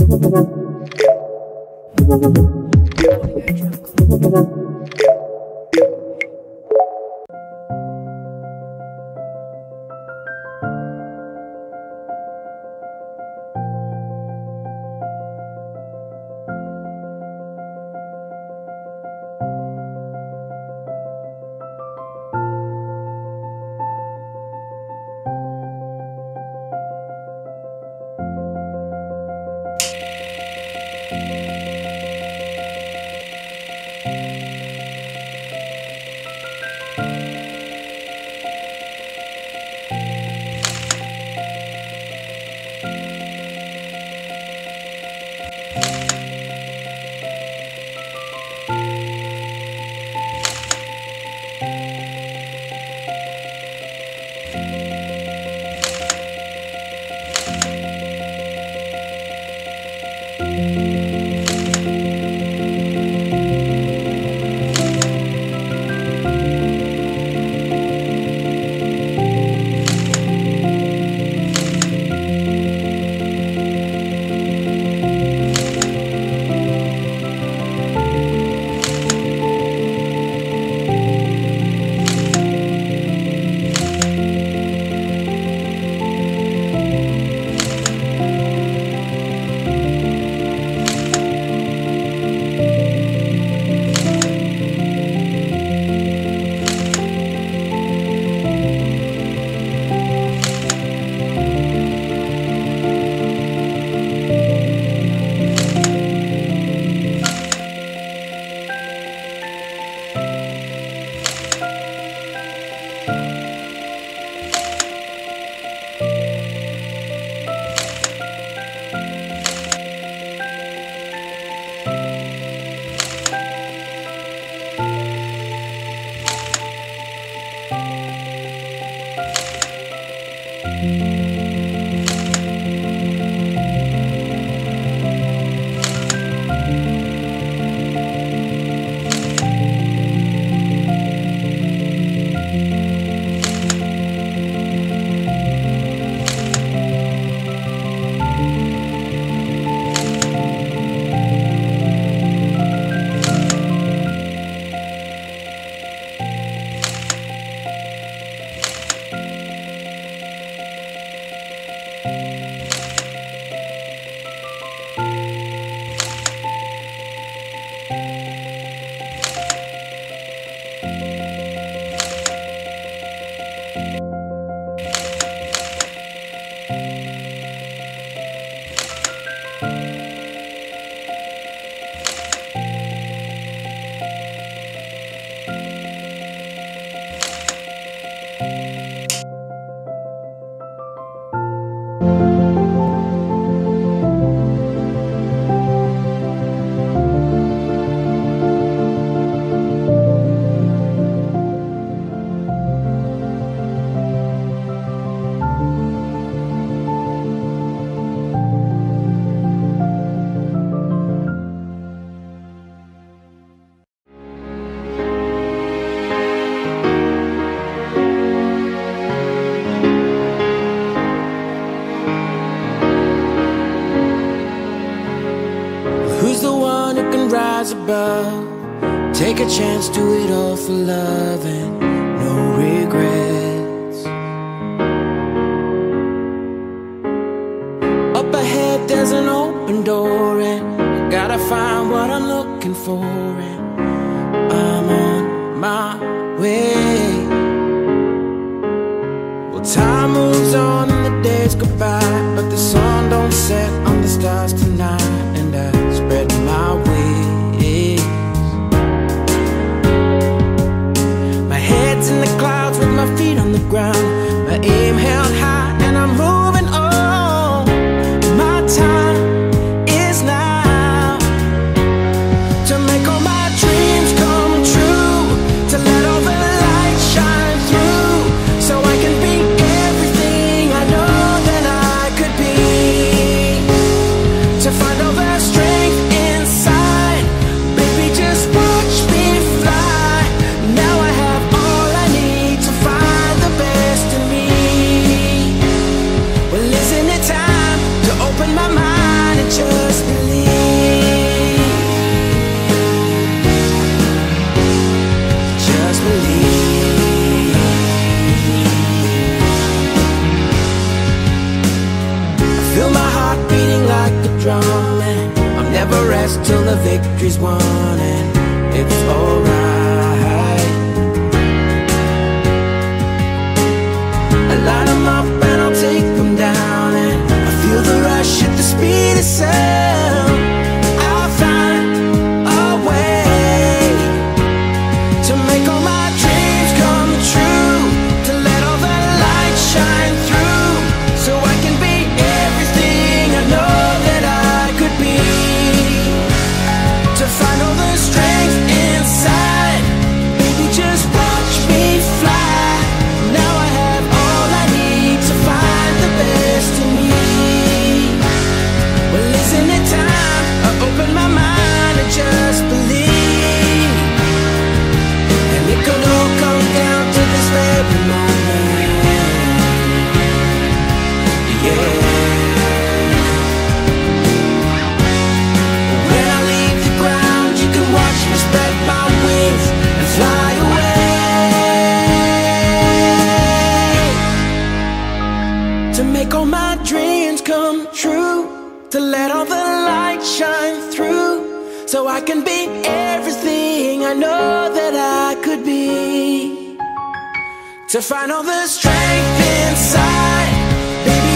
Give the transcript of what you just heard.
Audio Jungle. Música Who's Take a chance, do it all for love and no regrets. Up ahead, there's an open door, and I gotta find what I'm looking for. And I'm on my way. Well, time moves on and the days go by, but the sun don't set on the stars tonight, till the victory's won and it's over. to make all my dreams come true to let all the light shine through so i can be everything i know that i could be. To find all the strength inside baby